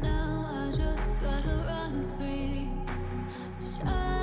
Now I just gotta run free. Shine